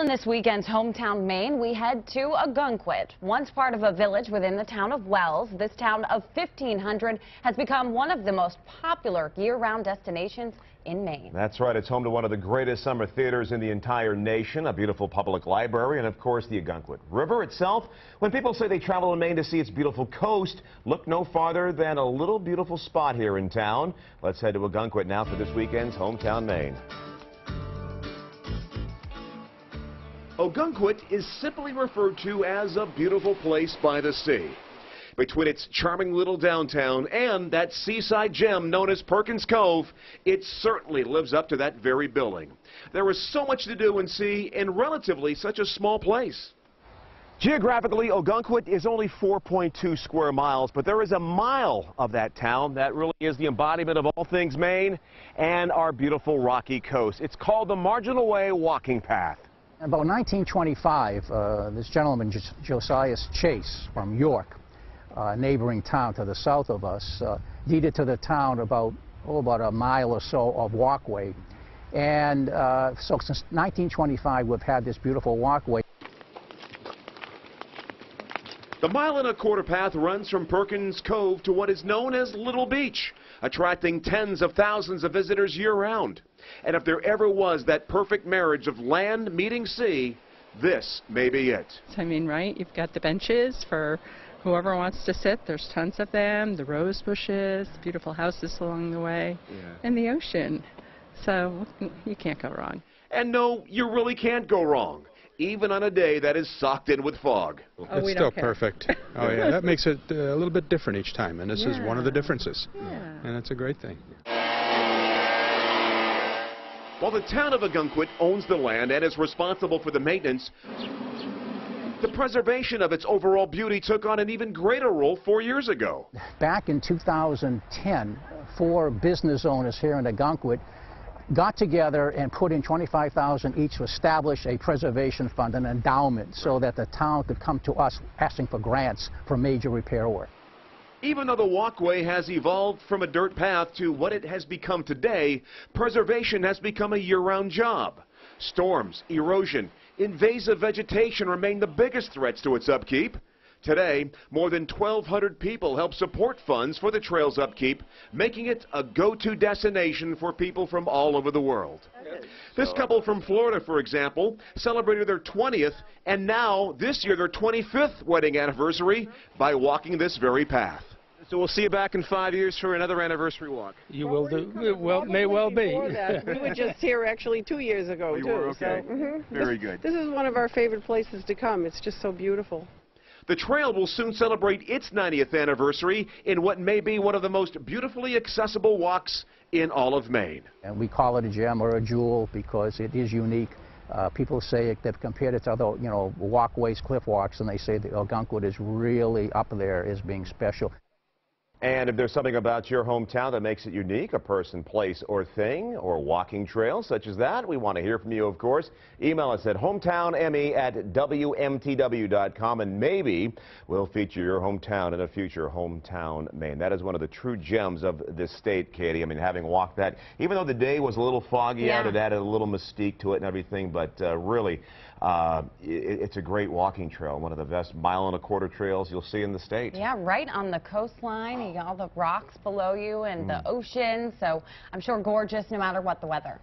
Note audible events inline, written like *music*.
In this weekend's hometown Maine, we head to Ogunquit. Once part of a village within the town of Wells, this town of 1,500 has become one of the most popular year-round destinations in Maine. That's right. It's home to one of the greatest summer theaters in the entire nation, a beautiful public library, and of course the Ogunquit River itself. When people say they travel to Maine to see its beautiful coast, look no farther than a little beautiful spot here in town. Let's head to Ogunquit now for this weekend's Hometown Maine. Ogunquit is simply referred to as a beautiful place by the sea. Between its charming little downtown and that seaside gem known as Perkins Cove, it certainly lives up to that very billing. There is so much to do and see in relatively such a small place. Geographically, Ogunquit is only 4.2 square miles, but there is a mile of that town that really is the embodiment of all things Maine and our beautiful rocky coast. It's called the Marginal Way Walking Path. About 1925, uh, this gentleman, Josiah Chase from York, a neighboring town to the south of us, uh, deeded to the town about, oh, about a mile or so of walkway. And uh, so since 1925, we've had this beautiful walkway. The mile and a quarter path runs from Perkins Cove to what is known as Little Beach, attracting tens of thousands of visitors year-round. And if there ever was that perfect marriage of land meeting sea, this may be it. I mean, right? You've got the benches for whoever wants to sit. There's tons of them. The rose bushes, beautiful houses along the way, yeah. and the ocean. So you can't go wrong. And no, you really can't go wrong even on a day that is socked in with fog. Oh, it's still perfect. *laughs* oh, yeah, that makes it uh, a little bit different each time, and this yeah. is one of the differences. Yeah. And that's a great thing. While the town of Ogunquit owns the land and is responsible for the maintenance, the preservation of its overall beauty took on an even greater role four years ago. Back in 2010, four business owners here in Ogunquit got together and put in 25000 each to establish a preservation fund, an endowment, so that the town could come to us asking for grants for major repair work. Even though the walkway has evolved from a dirt path to what it has become today, preservation has become a year-round job. Storms, erosion, invasive vegetation remain the biggest threats to its upkeep. Today, more than 1,200 people help support funds for the trail's upkeep, making it a go-to destination for people from all over the world. This couple from Florida, for example, celebrated their 20th and now, this year, their 25th wedding anniversary by walking this very path. So we'll see you back in five years for another anniversary walk. You will do. Well, may well be. *laughs* we were just here actually two years ago, oh, too. Were? Okay. So, mm -hmm. Very this, good. This is one of our favorite places to come. It's just so beautiful. The trail will soon celebrate its 90th anniversary in what may be one of the most beautifully accessible walks in all of Maine. And we call it a gem or a jewel because it is unique. Uh, people say they've compared it to other, you know, walkways, cliff walks, and they say the Ogunquit is really up there as being special. And if there's something about your hometown that makes it unique, a person, place, or thing, or walking trail such as that, we want to hear from you, of course. Email us at hometownme at wmtw.com, and maybe we'll feature your hometown in a future Hometown Maine. That is one of the true gems of this state, Katie. I mean, having walked that, even though the day was a little foggy yeah. out, it added a little mystique to it and everything, but uh, really, uh, it, it's a great walking trail, one of the best mile and a quarter trails you'll see in the state. Yeah, right on the coastline. You all the rocks below you and mm. the ocean, so I'm sure gorgeous no matter what the weather.